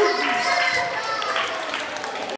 Jesus.